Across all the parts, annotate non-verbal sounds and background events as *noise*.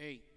eight.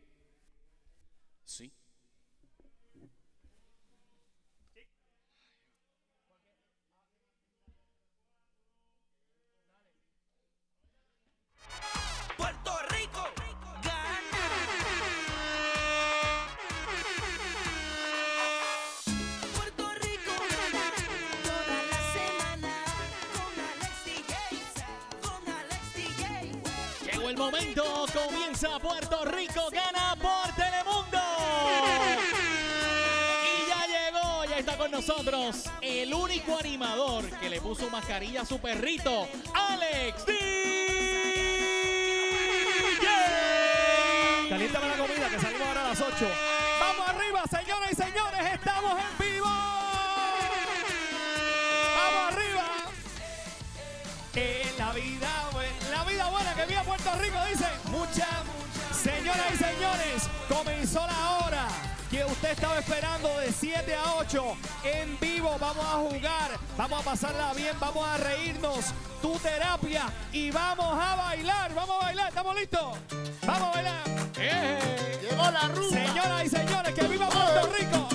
Nosotros el único animador que le puso mascarilla a su perrito, Alex DJ. Caliéntame la comida que salimos ahora a las 8. Vamos arriba, señoras y señores, estamos en vivo. Vamos arriba. En la vida buena, la vida buena que vive Puerto Rico dice mucha, mucha. Señoras y señores, comenzó la hora usted estaba esperando de 7 a 8 en vivo. Vamos a jugar, vamos a pasarla bien, vamos a reírnos. Tu terapia y vamos a bailar. Vamos a bailar, ¿estamos listos? Vamos a bailar. Llegó la rumba. Señoras y señores, que viva Puerto Rico.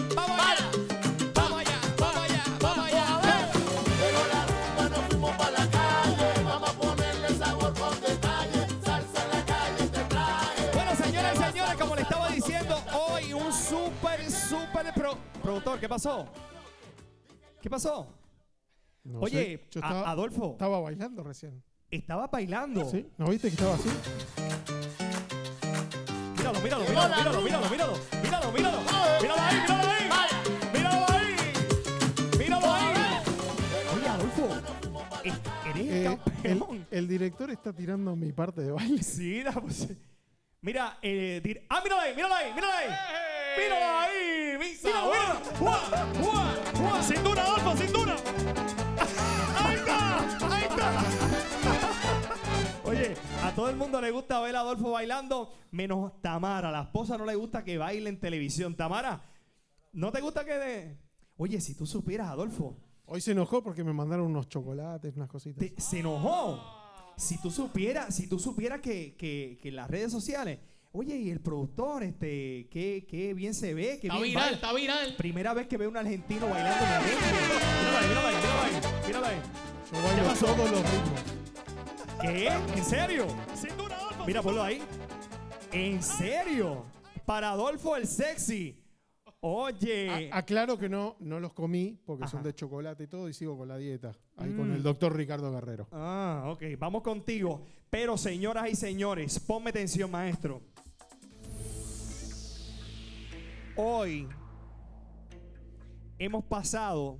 Productor. ¿Qué pasó? ¿Qué pasó? No Oye, sé, yo a- estaba, Adolfo, estaba bailando recién. estaba bailando. ¿Sí? ¿No viste que estaba así? Míralo, míralo, Llegó míralo, la míralo, míralo, míralo, míralo, míralo. Míralo ahí, míralo ahí. Vaya. Míralo ahí. Míralo ahí. Oye, Adolfo, eh, eres Eh, el, campeón. el director está tirando mi parte de baile. Sí, da, pues, Mira, eh, dir- ah, míralo ahí, míralo ahí, míralo ahí. Míralo ahí, míralo, míralo. Cintura, Adolfo, cintura. *laughs* Ahí está, ahí está. Oye, a todo el mundo le gusta ver a Adolfo bailando, menos Tamara. A la esposa no le gusta que baile en televisión. Tamara, ¿no te gusta que de... Oye, si tú supieras, Adolfo, Hoy se enojó porque me mandaron unos chocolates, unas cositas. te- se enojó. Si tú supieras, si tú supieras que, que, que en las redes sociales, oye, y el productor, este, qué, qué bien se ve, qué Está bien viral, baila. está viral. Primera vez que veo un argentino bailando merengue. Míralo ahí, míralo ahí, míralo ahí, míralo ahí. Yo bailo pasó? todos los ritmos. ¿Qué? ¿En serio? Mira, ponlo ahí. ¿En serio? Para Adolfo el sexy. Oye. A- aclaro que no, no los comí porque son de chocolate y todo y sigo con la dieta. Ahí con Mm. el doctor Ricardo Guerrero. Ah, ok, vamos contigo. Pero señoras y señores, ponme atención, maestro. Hoy hemos pasado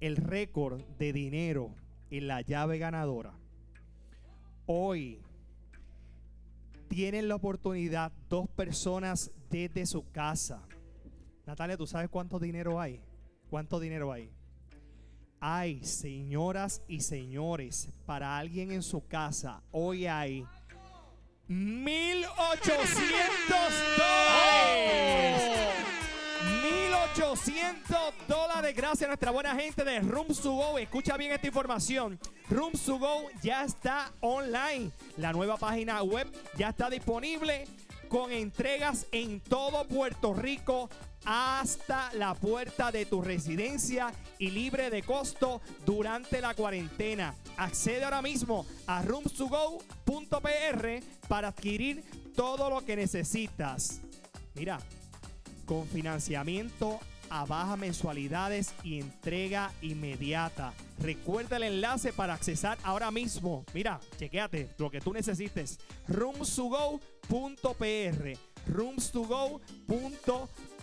el récord de dinero en la llave ganadora. Hoy tienen la oportunidad dos personas desde su casa. Natalia, ¿tú sabes cuánto dinero hay? ¿Cuánto dinero hay? Hay, señoras y señores, para alguien en su casa, hoy hay 1,800 dólares. 1,800 dólares gracias a nuestra buena gente de Rooms to Go. Escucha bien esta información. Rooms to Go ya está online. La nueva página web ya está disponible con entregas en todo Puerto Rico hasta la puerta de tu residencia y libre de costo durante la cuarentena. Accede ahora mismo a roomstogo.pr para adquirir todo lo que necesitas. Mira, con financiamiento a bajas mensualidades y entrega inmediata. Recuerda el enlace para accesar ahora mismo. Mira, chequéate lo que tú necesites. roomstogo.pr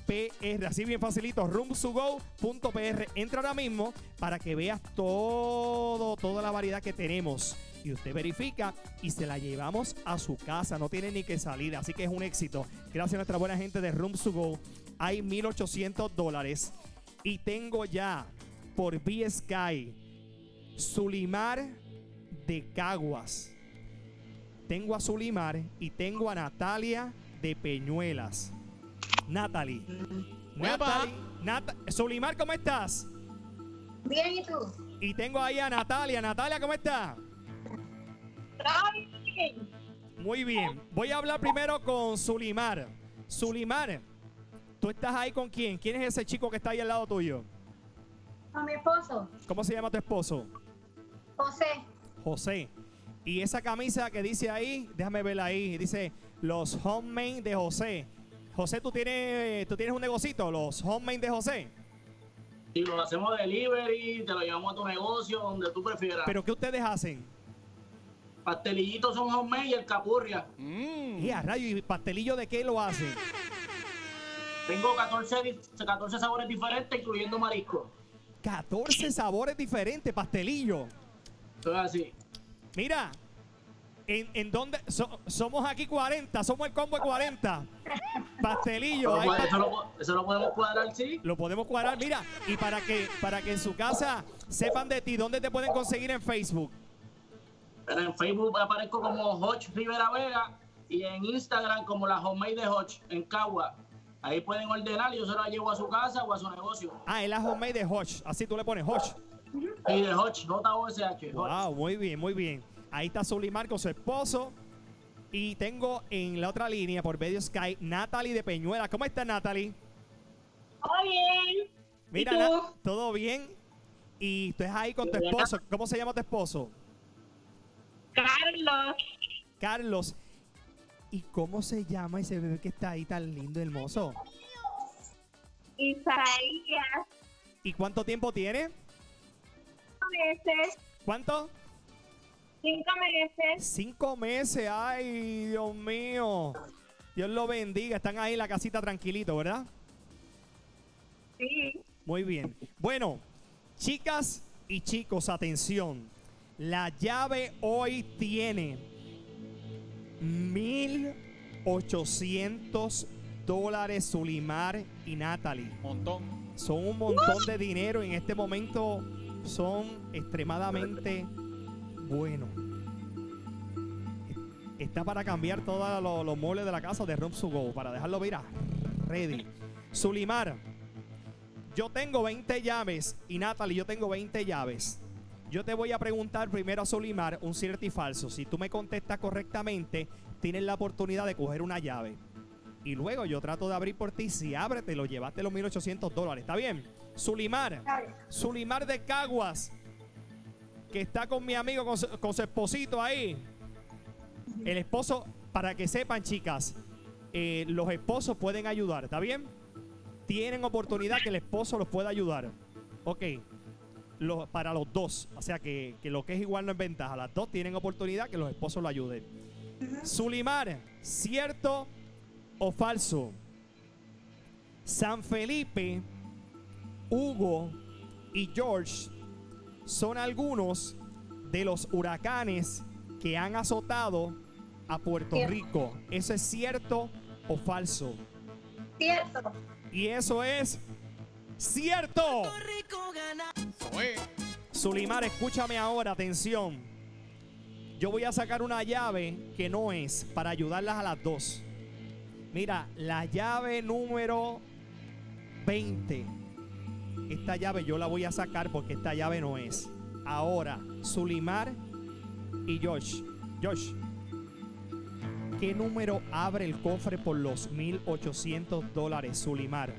roomstogo.pr Así bien facilito, roomstogo.pr Entra ahora mismo para que veas todo, toda la variedad que tenemos. Y usted verifica y se la llevamos a su casa. No tiene ni que salir. Así que es un éxito. Gracias a nuestra buena gente de Rooms to Go. Hay 1,800 dólares. Y tengo ya por B-Sky Sulimar de Caguas. Tengo a Sulimar y tengo a Natalia de Peñuelas. Natalie. Natalie. Nat- Sulimar, ¿cómo estás? Bien, ¿y tú? Y tengo ahí a Natalia. Natalia, ¿cómo está? Está bien. Muy bien. Voy a hablar primero con Sulimar. Sulimar, ¿tú estás ahí con quién? ¿Quién es ese chico que está ahí al lado tuyo? Con mi esposo, ¿Cómo se llama tu esposo? José. José. Y esa camisa que dice ahí, déjame verla ahí, dice los homemade de José. José, ¿tú tienes, tú tienes un negocito, los homemade de José. Y lo hacemos delivery, te lo llevamos a tu negocio, donde tú prefieras. ¿Pero qué ustedes hacen? Pastelillitos son homemade y el capurria. Mm. Y a rayo, ¿y pastelillo de qué lo hacen? Tengo 14, di- 14 sabores diferentes, incluyendo marisco. 14 sabores diferentes, pastelillo. Es así. Mira, ¿en, en dónde? so- somos aquí 40, somos el combo de 40. Pastelillo, Eso pa- eso lo- eso lo podemos cuadrar, sí. lo podemos cuadrar. Mira, y para que, para que en su casa sepan de ti, ¿dónde te pueden conseguir en Facebook? Pero en Facebook aparezco como Hodge Rivera Vega y en Instagram como la homemade de Hodge en Cagua. Ahí pueden ordenar y yo se la llevo a su casa o a su negocio. Ah, es la homemade de Hodge. Así tú le pones Hodge. Y de Hodge, J-O-S-H. Wow, muy bien, muy bien. Ahí está Sulimar con su esposo. Y tengo en la otra línea, por medio Sky, Natalie de Peñuela. ¿Cómo está Natalie? Muy bien. Mira, ¿Y ¿todo bien? Y tú estás ahí con tu esposo. ¿Cómo se llama tu esposo? Carlos. Carlos. ¿Y cómo se llama ese bebé que está ahí tan lindo, hermoso? Isaías. ¿Y cuánto tiempo tiene? meses. ¿Cuánto? Cinco meses. Cinco meses. Ay, Dios mío. Dios lo bendiga. Están ahí en la casita tranquilito, ¿verdad? Sí. Muy bien. Bueno, chicas y chicos, atención. La llave hoy tiene 1.800 dólares Sulimar y Natalie. Montón. Son un montón de dinero. En este momento son extremadamente buenos. Está para cambiar todos los, los muebles de la casa de Rob Go. Para dejarlo, mira, ready. Sulimar, yo tengo 20 llaves y Natalie, yo tengo 20 llaves. Yo te voy a preguntar primero a Solimar un cierto y falso. Si tú me contestas correctamente, tienes la oportunidad de coger una llave. Y luego yo trato de abrir por ti. Si abre, te lo llevaste los 1800 dólares. ¿Está bien? Sulimar. Sulimar de Caguas. Que está con mi amigo, con su, esposito ahí. El esposo, para que sepan, chicas, eh, los esposos pueden ayudar. ¿Está bien? Tienen oportunidad que el esposo los pueda ayudar. Ok. Para los dos. O sea que, que lo que es igual no es ventaja. Las dos tienen oportunidad que los esposos lo ayuden. Sulimar, ¿cierto o falso? San Felipe, Hugo y George son algunos de los huracanes que han azotado a Puerto Cierto. Rico. ¿Eso es cierto o falso? Cierto. Y eso es cierto. Rico gana. Sulimar, escúchame ahora, atención. Yo voy a sacar una llave que no es para ayudarlas a las dos. Mira, la llave número 20. Esta llave yo la voy a sacar porque esta llave no es. Ahora, Sulimar y Josh. Josh, ¿qué número abre el cofre por los 1800 dólares, Sulimar?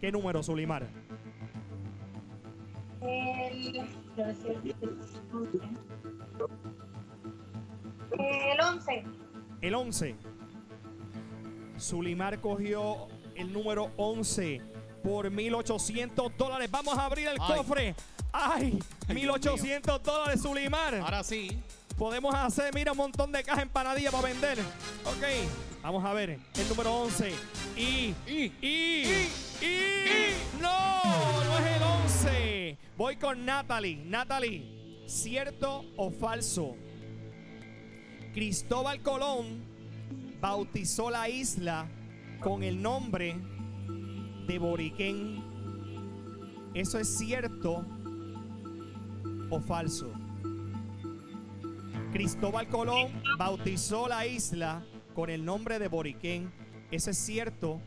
¿Qué número, Sulimar? El. El 11. El 11. Sulimar cogió el número 11 por 1800 dólares. Vamos a abrir el Ay. cofre. ¡Ay! Ay, 1800 dólares, Sulimar. ahora sí. Podemos hacer, mira, un montón de cajas empanadillas para vender. Ok. Vamos a ver. El número 11. Y. Y, Y. Y. No, no es el 11. Voy con Natalie. Natalie, ¿cierto o falso? Cristóbal Colón bautizó la isla con el nombre de Boriquén. ¿Eso es cierto o falso? Cristóbal Colón bautizó la isla con el nombre de Boriquén. ¿Eso es cierto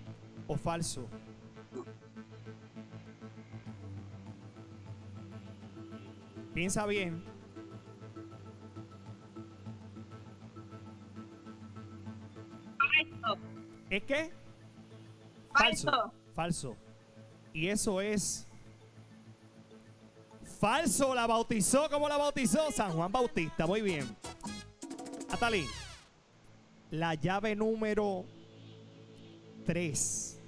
o falso? Piensa bien. ¿Es qué? Falso. Falso. Y eso es. Falso. La bautizó. ¿Cómo la bautizó? San Juan Bautista. Muy bien. Natalie. La llave número 3.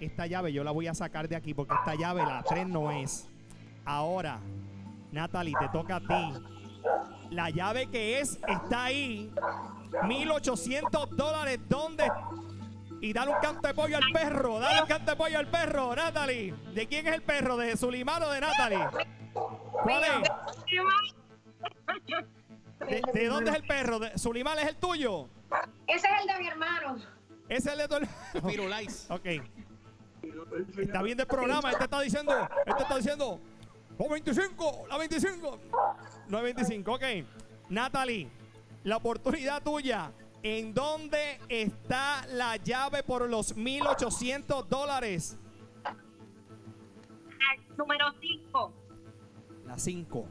Esta llave yo la voy a sacar de aquí porque esta llave, la 3 no es. Ahora, Natalie, te toca a ti. La llave que es está ahí. 1800 dólares. ¿Dónde? Y dale un canto de pollo al perro. Dale un canto de pollo al perro, Natalie. ¿De quién es el perro? ¿De Sulimar o de Natalie? ¿Cuál es? ¿De, de dónde es el perro? ¿De es el tuyo? Ese es el de mi hermano. Ese es el de tu hermano. Firulais. Ok. Está viendo el programa. Este está diciendo. Este está diciendo. ¡Oh, 25! ¡La 25! No es 25. Ok. Natalie, la oportunidad tuya. ¿En dónde está la llave por los 1800 dólares? Número 5. La 5.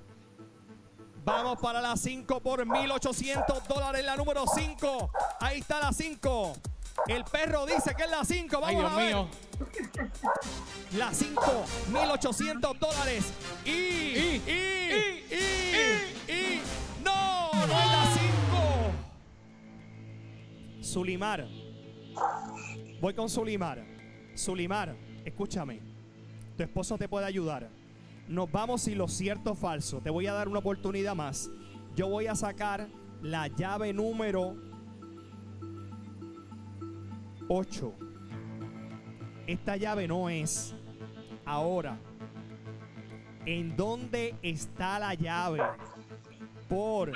Vamos para la 5 por 1800 dólares. La número 5. Ahí está la 5. El perro dice que es la 5. Vamos Ay, Dios a ver. mío. La 5, 1800 dólares. Y, y, y, y, Sulimar. Voy con Sulimar. Sulimar, escúchame. Tu esposo te puede ayudar. Nos vamos si lo cierto o falso. Te voy a dar una oportunidad más. Yo voy a sacar la llave número 8. Esta llave no es. Ahora, ¿en dónde está la llave? Por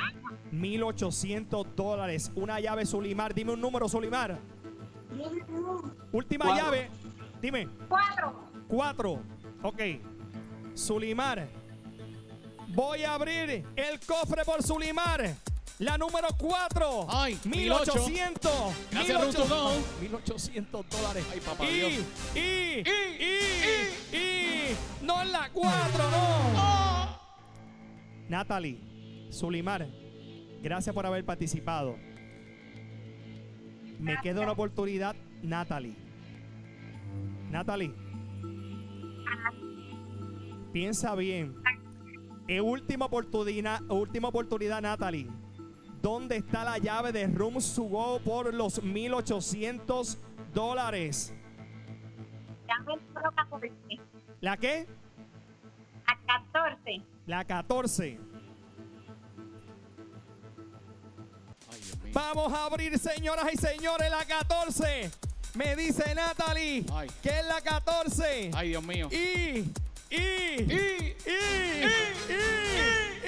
1800 dólares. Una llave Sulimar. Dime un número, Sulimar. Última Cuatro. llave. Dime. 4. 4. Ok. Sulimar. Voy a abrir el cofre por Sulimar. La número 4. Ay, 1800. Gracias, Ruth to go. 1800 dólares. Ay, papá y, Dios. Y, y, y, y, no en la 4, no. Natalie, Sulimar, gracias por haber participado. Me queda una oportunidad, Natalie. Natalie, piensa bien. Eh, última oportunidad, última oportunidad, Natalie. ¿Dónde está la llave de Rooms to Go por los 1800 dólares? Llame el número 14. ¿La qué? A 14. La 14. Vamos a abrir, señoras y señores, la 14. Me dice Natalie Ay. que es la 14. Ay, Dios mío. Y, y, y, y, y, y,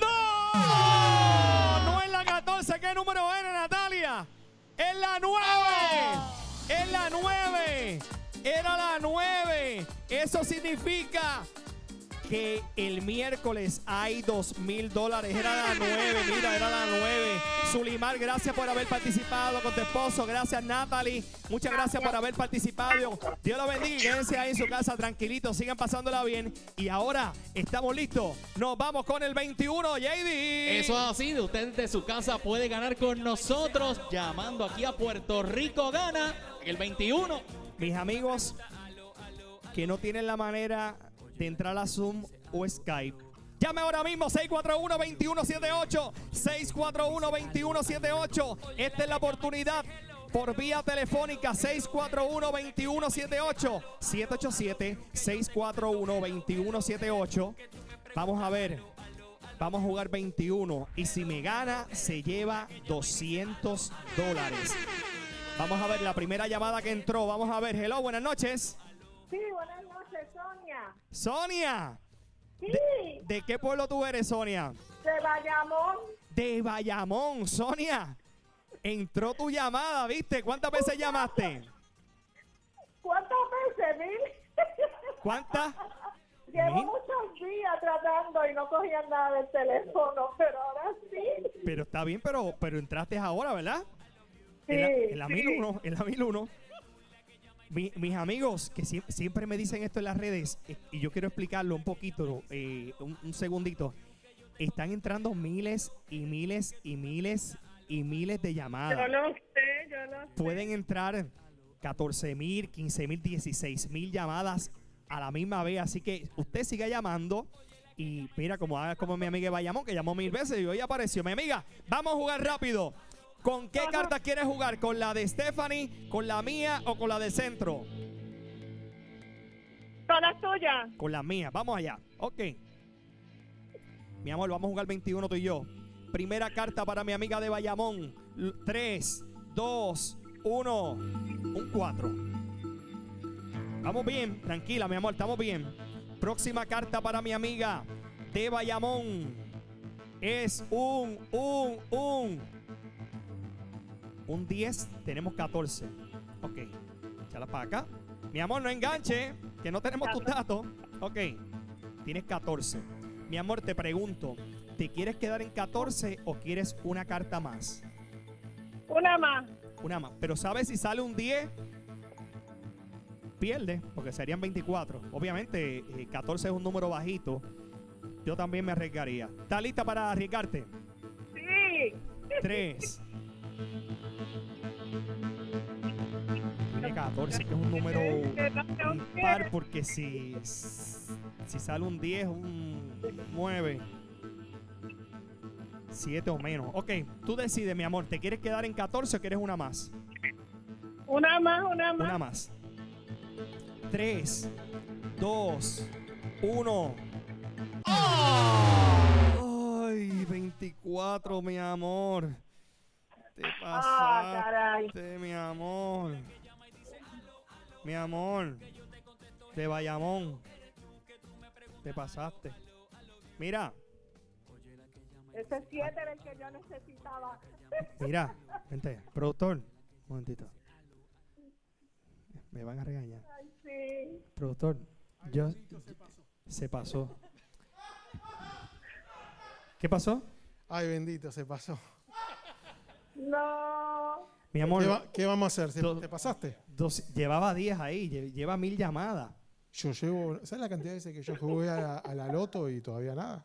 ¡No! No es la 14. ¿Qué número era, Natalia? Es la 9. Es la 9. Era la 9. Eso significa que el miércoles hay dos mil dólares. Era la 9, mira, era la 9. Sulimar, gracias por haber participado con tu esposo. Gracias, Natalie. Muchas gracias por haber participado. Dios lo bendiga quédense ahí en su casa tranquilitos. Sigan pasándola bien. Y ahora estamos listos. Nos vamos con el 21, JD. Eso es así, de usted de su casa puede ganar con nosotros llamando aquí a Puerto Rico Gana el 21. Mis amigos que no tienen la manera de entrar a Zoom o Skype. Llame ahora mismo 641-2178. 641-2178. Esta es la oportunidad por vía telefónica 641-2178. 787-641-2178. Vamos a ver. Vamos a jugar 21. Y si me gana, se lleva 200 dólares. Vamos a ver la primera llamada que entró. Vamos a ver. Hello, buenas noches. Sí, buenas noches, Sonia. Sonia. Sí, ¿De, de qué pueblo tú eres, Sonia? de Bayamón. De Bayamón, Sonia. Entró tu llamada, ¿viste? ¿Cuántas veces llamaste? ¿Cuántas veces, Mil? ¿Cuántas? *laughs* Llevo Mil. muchos días tratando y no cogían nada del teléfono, pero ahora sí. Pero está bien, pero, pero entraste ahora, ¿verdad? Sí, en la, en la sí. 1001, en la 1001. Mi- mis amigos que sie- siempre me dicen esto en las redes, eh, y yo quiero explicarlo un poquito, eh, un, un segundito. Están entrando miles y miles y miles y miles de llamadas. Yo no sé, yo no sé. Pueden entrar 14 mil, 15 mil, 16 mil llamadas a la misma vez. Así que usted siga llamando. Y mira, como haga como mi amiga Bayamón, que llamó mil veces y hoy apareció. Mi amiga, vamos a jugar rápido. ¿Con qué carta quieres jugar? ¿Con la de Stephanie, con la mía o con la del centro? Con la tuya. Con la mía. Vamos allá. Ok. Mi amor, vamos a jugar 21 tú y yo. Primera carta para mi amiga de Bayamón. 3, 2, 1. Un 4. Vamos bien. Tranquila, mi amor. Estamos bien. Próxima carta para mi amiga de Bayamón. Es un, un, un. Un 10. Tenemos 14. Ok. Échala para acá. Mi amor, no enganche. Que no tenemos tus datos. Ok. Tienes 14. Mi amor, te pregunto. ¿Te quieres quedar en 14 o quieres una carta más? Una más. Una más. Pero ¿sabes si sale un 10? Pierde, porque serían 24. Obviamente, eh, 14 es un número bajito. Yo también me arriesgaría. ¿Estás lista para arriesgarte? Sí. 3. 14, que es un número impar, porque si, si sale un 10, un 9, 7 o menos. Ok, tú decides, mi amor, ¿te quieres quedar en 14 o quieres una más? Una más, una más. Una más. 3, 2, 1. ¡Ay! 24, mi amor. Te Ah, caray. pasaste, mi amor. Mi amor. De Bayamón. Te pasaste. Mira, Ese 7 era el que yo necesitaba. mira. *laughs* Vente, productor. Un momentito. Me van a regañar. Ay, sí. Productor, yo se pasó. ¿Qué pasó? Ay, bendito, se pasó. No. Mi amor, ¿Qué, va- qué vamos a hacer? ¿Se- Do- ¿Te pasaste? dos- llevaba 10 ahí, lle- lleva mil llamadas. Yo llevo. ¿Sabes la cantidad de veces que yo jugué a, a la loto y todavía nada?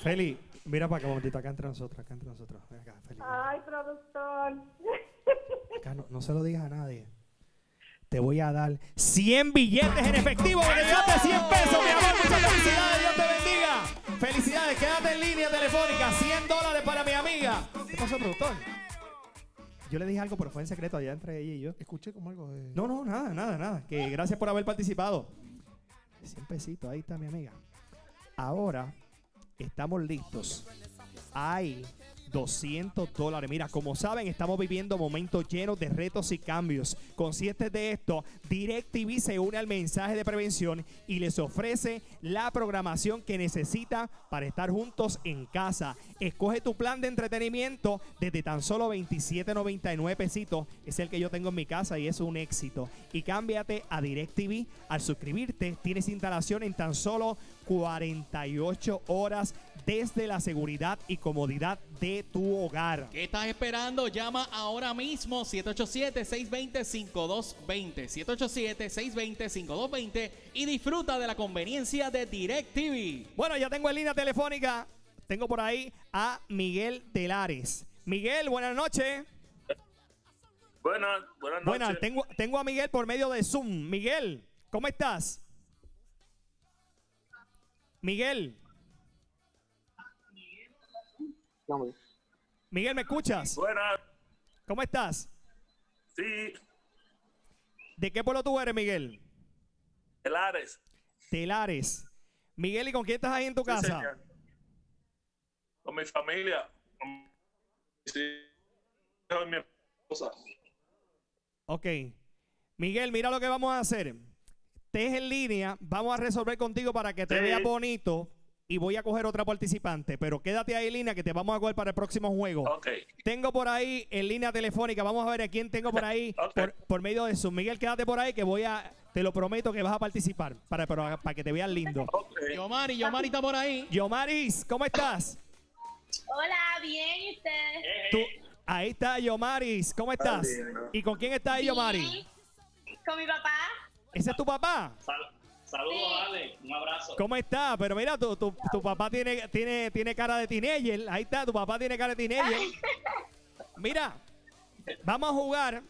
Feli, mira para acá un momentito, acá entre nosotros, acá entre nosotros. Ven acá, Feli. Ay, productor. Acá no, no se lo digas a nadie. Te voy a dar 100 billetes en efectivo que te llevaste 100 pesos, mi amor. Muchas felicidades, Dios te bendiga. Felicidades, quédate en línea telefónica. 100 dólares para mi amiga. ¿Qué pasó, productor? Yo le dije algo, pero fue en secreto allá entre ella y yo. Escuché como algo de. No, no, nada, nada, nada. Que gracias por haber participado. 100 pesitos, ahí está mi amiga. Ahora estamos listos. Hay 200 dólares. Mira, como saben, estamos viviendo momentos llenos de retos y cambios. Conscientes de esto, DirecTV se une al mensaje de prevención y les ofrece la programación que necesita para estar juntos en casa. Escoge tu plan de entretenimiento desde tan solo 27.99 pesitos. Es el que yo tengo en mi casa y es un éxito. Y cámbiate a DirecTV. Al suscribirte, tienes instalación en tan solo 48 horas desde la seguridad y comodidad de tu hogar. ¿Qué estás esperando? Llama ahora mismo 787-620-5220. 787-620-5220 y disfruta de la conveniencia de DirecTV. Bueno, ya tengo en línea telefónica. Tengo por ahí a Miguel Telares. Miguel, buenas noches. Buenas, buenas noches. Buenas, tengo, tengo a Miguel por medio de Zoom. Miguel, ¿cómo estás? Miguel. Miguel, ¿me escuchas? Buenas, ¿Cómo estás? sí, ¿De qué pueblo tú eres, Miguel? Telares. Telares. Miguel, ¿y con quién estás ahí en tu Sí, casa? señor. Con mi familia. con- Sí, con mi esposa. Ok. Miguel, mira lo que vamos a hacer. Te es en línea, vamos a resolver contigo para que te Sí. vea bonito y voy a coger otra participante, pero quédate ahí línea que te vamos a coger para el próximo juego. Ok, Tengo por ahí en línea telefónica, vamos a ver a quién tengo por ahí *laughs* Ok. por, por medio de Zoom. Miguel, quédate por ahí que voy a, te lo prometo que vas a participar para, para, para que te veas lindo. ok. Yomari, Yomari está por ahí. Yomaris, ¿cómo estás? Hola, bien, ¿y usted? Tú, ahí está Yomaris, ¿cómo estás? bien, ¿no? ¿Y con quién está ahí Yomaris? ¿Con mi papá? ¿Ese es tu papá? Sal- Saludos, Sí. Ale. Un abrazo. ¿Cómo está? Pero mira, tu, tu, tu papá tiene, tiene, tiene cara de teenager. Ahí está, tu papá tiene cara de teenager. *laughs* Mira, vamos a jugar.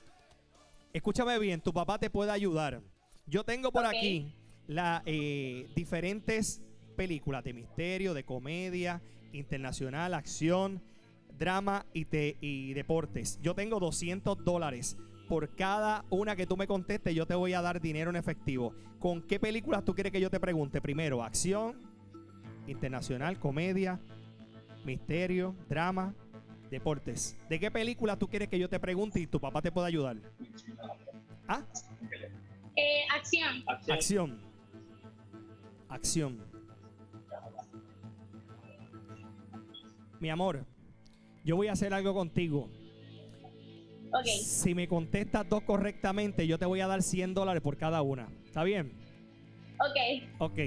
Escúchame bien, tu papá te puede ayudar. Yo tengo por aquí las diferentes películas de misterio, de comedia, internacional, acción, drama y, te- y deportes. Yo tengo 200 dólares. Por cada una que tú me contestes, yo te voy a dar dinero en efectivo. ¿Con qué películas tú quieres que yo te pregunte? Primero, acción, internacional, comedia, misterio, drama, deportes. ¿De qué película tú quieres que yo te pregunte y tu papá te pueda ayudar? ¿Ah? Eh, acción. Acción. Acción. Mi amor, yo voy a hacer algo contigo. Si me contestas dos correctamente, yo te voy a dar 100 dólares por cada una. ¿Está bien? Ok. Ok.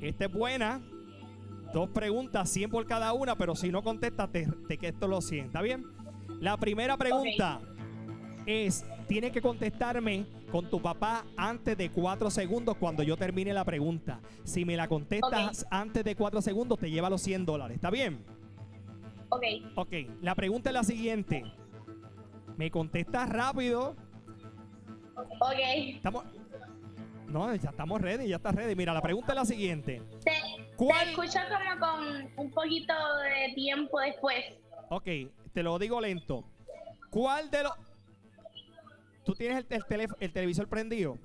Esta es buena. Dos preguntas, 100 por cada una, pero si no contestas, te, te quedo los 100. ¿Está bien? La primera pregunta es, tienes que contestarme con tu papá antes de 4 segundos cuando yo termine la pregunta. Si me la contestas antes de 4 segundos, te lleva los 100 dólares. ¿Está bien? Ok. Ok, la pregunta es la siguiente. Me contestas rápido. Ok. Estamos... No, ya estamos ready, ya está ready. Mira, la pregunta es la siguiente. Te, ¿Cuál? te escucho como con un poquito de tiempo después. Ok, te lo digo lento. ¿Cuál de los... ¿Tú tienes el, el el televisor prendido?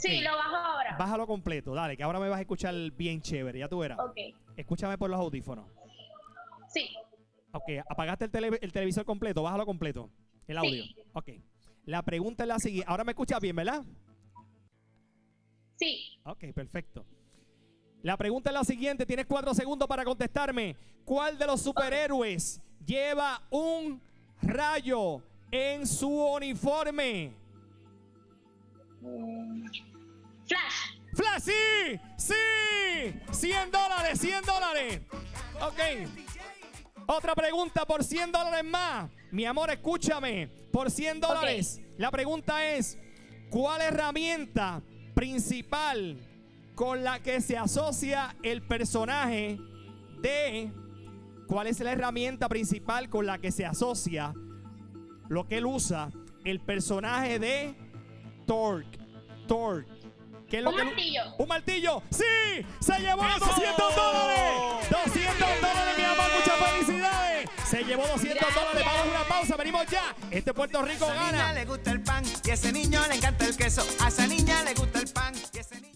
Sí, lo bajo ahora. Bájalo completo, dale, que ahora me vas a escuchar bien chévere, ya tú verás. Ok. Escúchame por los audífonos. Sí. Ok, apagaste el, tele- el televisor completo, bájalo completo. El audio. Sí. Ok. La pregunta es la siguiente. Ahora me escuchas bien, ¿verdad? Sí. Ok, perfecto. La pregunta es la siguiente. Tienes cuatro segundos para contestarme. ¿Cuál de los superhéroes lleva un rayo en su uniforme? Flash. ¡Flash! ¡Sí! ¡Sí! 100 dólares, 100 dólares. Ok. Otra pregunta por 100 dólares más. Mi amor, escúchame. Por 100 dólares. La pregunta es, ¿cuál herramienta principal con la que se asocia el personaje de... ¿Cuál es la herramienta principal con la que se asocia lo que él usa el personaje de Torque? Torque. ¿Qué es lo Un que martillo. ¡Un martillo! ¡Sí! ¡Se llevó los 200 dólares! ¡200 dólares, mi amor! ¡Muchas felicidades! Se llevó 200 dólares. Vamos a una pausa. Venimos ya. Este Puerto Rico A esa niña gana. le gusta el pan y a ese niño le encanta el queso. A esa niña le gusta el pan y a ese niño...